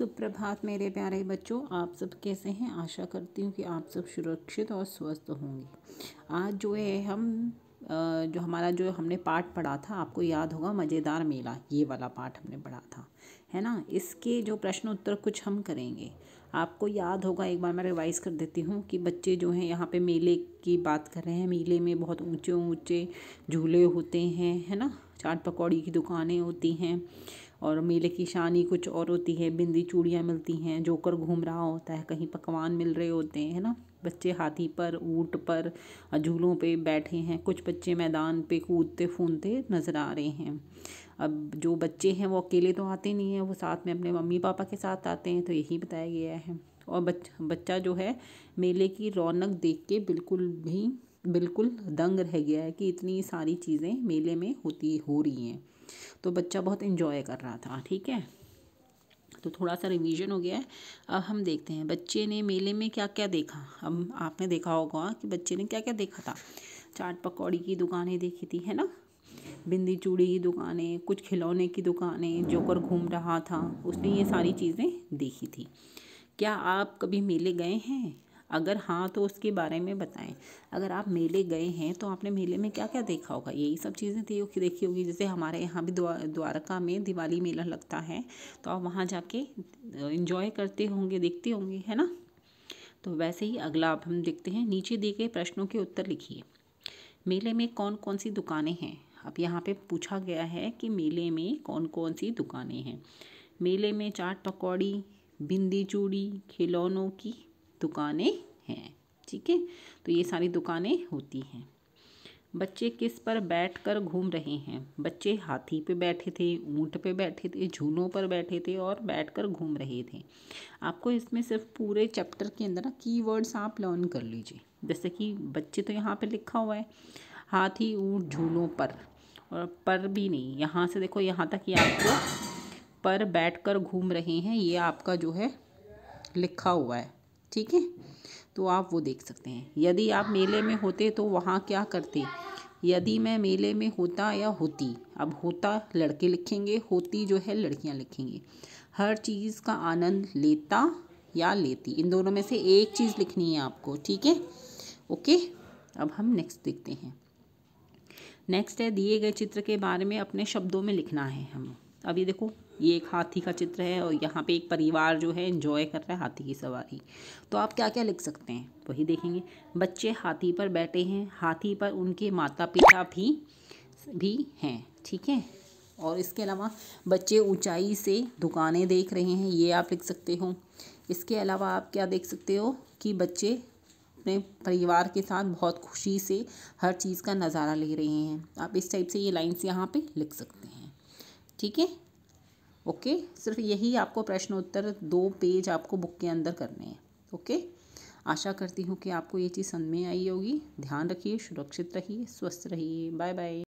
सुप्रभात मेरे प्यारे बच्चों, आप सब कैसे हैं? आशा करती हूँ कि आप सब सुरक्षित और स्वस्थ होंगे। आज जो है हम जो हमारा जो हमने पाठ पढ़ा था, आपको याद होगा, मज़ेदार मेला, ये वाला पाठ हमने पढ़ा था। है ना? इसके जो प्रश्न उत्तर कुछ हम करेंगे। आपको याद होगा, एक बार मैं रिवाइज कर देती हूँ कि बच्चे जो हैं, यहाँ पे मेले की बात कर रहे हैं। मेले में बहुत ऊँचे ऊँचे झूले होते हैं, है ना? चाट पकौड़ी की दुकानें होती हैं और मेले की शानी कुछ और होती है, बिंदी चूड़ियाँ मिलती हैं, जोकर घूम रहा होता है, कहीं पकवान मिल रहे होते हैं, है ना? बच्चे हाथी पर, ऊँट पर, झूलों पे बैठे हैं, कुछ बच्चे मैदान पे कूदते फूनते नज़र आ रहे हैं। अब जो बच्चे हैं वो अकेले तो आते नहीं हैं, वो साथ में अपने मम्मी पापा के साथ आते हैं तो यही बताया गया है। और बच बच्चा जो है, मेले की रौनक देख के बिल्कुल भी बिल्कुल दंग रह गया है कि इतनी सारी चीज़ें मेले में होती, हो रही हैं। तो बच्चा बहुत इन्जॉय कर रहा था, ठीक है? तो थोड़ा सा रिवीजन हो गया है। अब हम देखते हैं, बच्चे ने मेले में क्या क्या देखा? अब आपने देखा होगा कि बच्चे ने क्या क्या देखा था? चाट पकौड़ी की दुकानें देखी थी, है ना? बिंदी चूड़ी की दुकानें, कुछ खिलौने की दुकानें, जोकर घूम रहा था, उसने ये सारी चीज़ें देखी थी। क्या आप कभी मेले गए हैं? अगर हाँ तो उसके बारे में बताएँ। अगर आप मेले गए हैं तो आपने मेले में क्या क्या देखा होगा? यही सब चीज़ें देखी होगी। जैसे हमारे यहाँ भी द्वारका में दिवाली मेला लगता है तो आप वहाँ जाके इंजॉय करते होंगे, देखते होंगे, है ना? तो वैसे ही अगला अब हम देखते हैं, नीचे दिए गए प्रश्नों के उत्तर लिखिए। मेले में कौन कौन सी दुकानें हैं? अब यहाँ पे पूछा गया है कि मेले में कौन कौन सी दुकानें हैं। मेले में चाट पकौड़ी, बिंदी चूड़ी, खिलौनों की दुकानें हैं, ठीक है? तो ये सारी दुकानें होती हैं। बच्चे किस पर बैठ कर घूम रहे हैं? बच्चे हाथी पे बैठे थे, ऊँट पे बैठे थे, झूलों पर बैठे थे और बैठ कर घूम रहे थे। आपको इसमें सिर्फ़ पूरे चैप्टर के अंदर ना कीवर्ड्स आप लर्न कर लीजिए। जैसे कि बच्चे तो यहाँ पे लिखा हुआ है, हाथी, ऊँट, झूलों पर। और पर भी नहीं, यहाँ से देखो, यहाँ तक ये आपको पर बैठ कर घूम रहे हैं, ये आपका जो है लिखा हुआ है। ठीक है? तो आप वो देख सकते हैं। यदि आप मेले में होते तो वहाँ क्या करते? यदि मैं मेले में होता या होती, अब होता लड़के लिखेंगे, होती जो है लड़कियाँ लिखेंगे। हर चीज़ का आनंद लेता या लेती। इन दोनों में से एक चीज़ लिखनी है आपको, ठीक है? ओके? अब हम नेक्स्ट देखते हैं। नेक्स्ट है दिए गए चित्र के बारे में अपने शब्दों में लिखना है हम। अभी देखो। ये एक हाथी का चित्र है और यहाँ पे एक परिवार जो है एंजॉय कर रहा है हाथी की सवारी। तो आप क्या क्या लिख सकते हैं? वही देखेंगे। बच्चे हाथी पर बैठे हैं। हाथी पर उनके माता पिता भी भी हैं, ठीक है? और इसके अलावा बच्चे ऊंचाई से दुकानें देख रहे हैं, ये आप लिख सकते हो। इसके अलावा आप क्या देख सकते हो कि बच्चे अपने परिवार के साथ बहुत खुशी से हर चीज़ का नज़ारा ले रहे हैं। आप इस टाइप से ये लाइन्स यहाँ पे लिख सकते हैं, ठीक है? ओके सिर्फ़ यही आपको प्रश्न उत्तर दो पेज आपको बुक के अंदर करने हैं. ओके आशा करती हूँ कि आपको ये चीज़ समझ में आई होगी. ध्यान रखिए, सुरक्षित रहिए, स्वस्थ रहिए. Bye bye